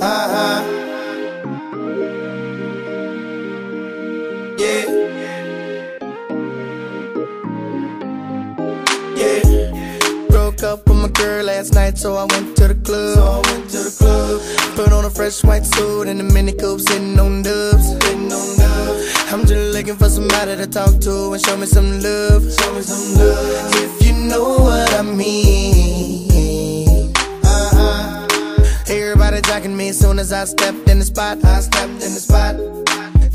Uh-huh. Yeah. Yeah. Broke up with my girl last night, so I went to the club. So I went to the club. Put on a fresh white suit and a mini coupe, sitting on dubs. Sitting on dubs. I'm just looking for somebody to talk to and show me some love. Show me some love. If you know what I mean. Everybody jacking me as soon as I stepped in the spot. I stepped in the spot.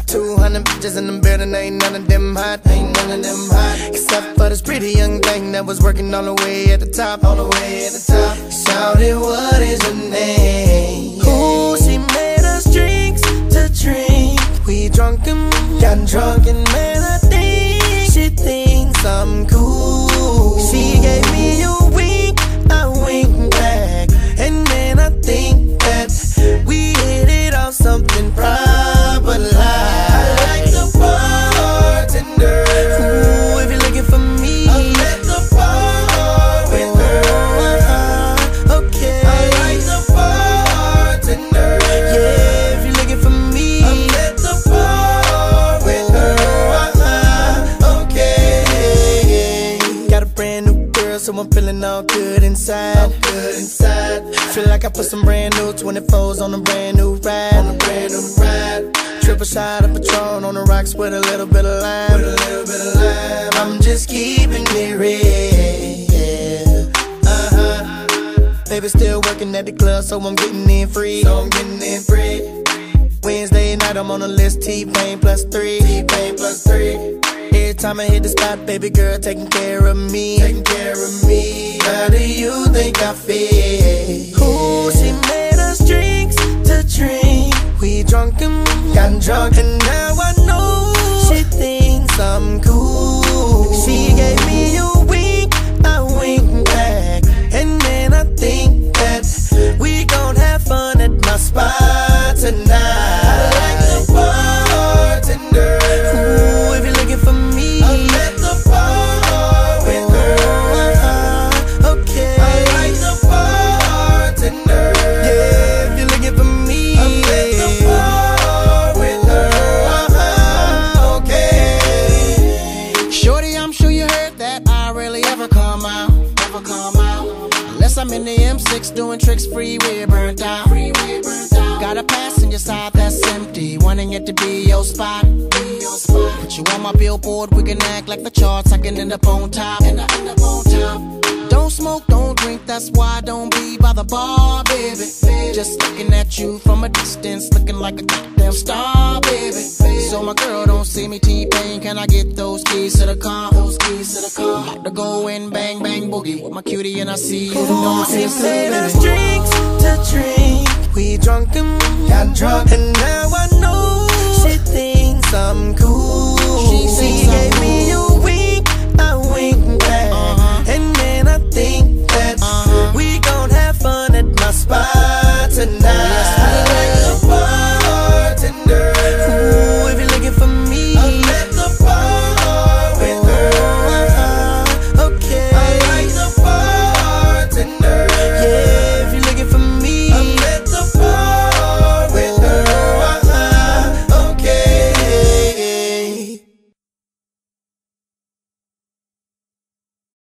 200 bitches in the building, ain't none of them hot, ain't none of them hot. Except for this pretty young thing that was working all the way at the top, all the way at the top. Shouted, what is your name? Ooh, she made us drinks to drink. We drunk and got drunk and man, so I'm feeling all good inside. good inside. Feel like I put some brand new 24s on a brand new ride. On a brand new ride. Triple shot of Patron on the rocks with a little bit of lime. With a little bit of lime. I'm just keeping it real. Uh huh. Baby still working at the club, so I'm getting in free. So I'm getting in free. Wednesday night, I'm on the list. T-Pain plus three. T-Pain plus three. Time I hit the spot, baby girl taking care of me. Taking care of me. How do you think I feel? Ooh, she I'm in the M6 doing tricks, freeway burnt out. Freeway burnt out. Got a passenger side that's empty, wanting it to be your spot. Be your spot. Put you on my billboard, we can act like the charts. I can end up on top, end up on top. Don't smoke, don't drink, that's why I don't be by the bar, baby. Just looking at you from a distance, looking like a goddamn star, baby. So my girl don't see me T-Pain, can I get those keys to the car? Those keys to the car. About to go and bang, bang, boogie with my cutie and I see you. She it's made us baby. drinks to drink. We drunk and got drunk, and